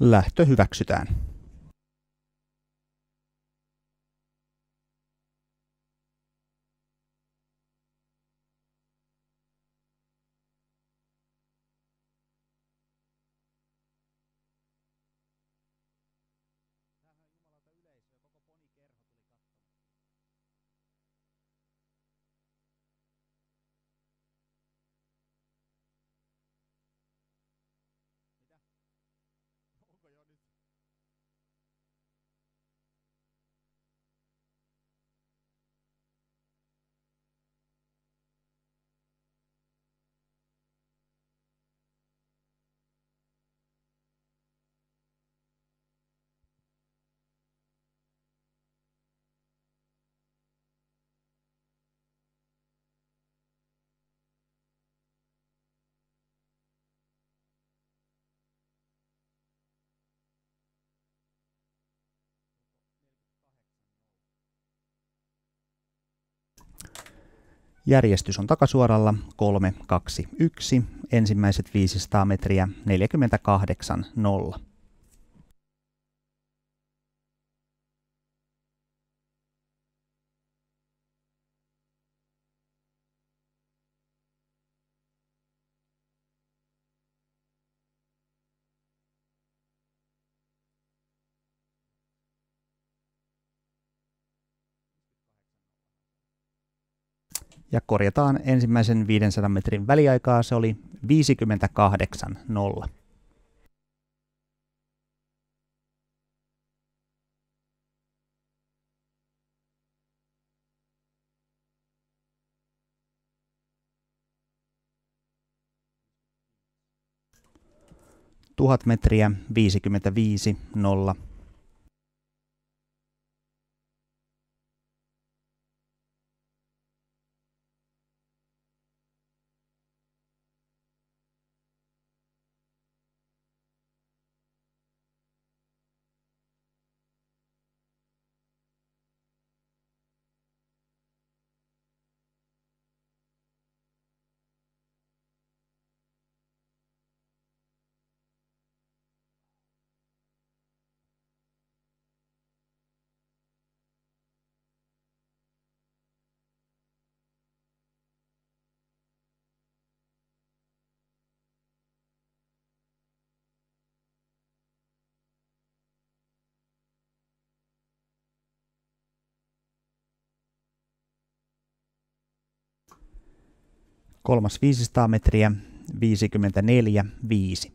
Lähtö hyväksytään. Järjestys on takasuoralla 3, 2, 1, ensimmäiset 500 metriä 48, 0. ja korjataan ensimmäisen 500 metrin väliaikaa, se oli 58.0. Tuhat metriä 55 nolla. Kolmas 500 metriä, 54, 5.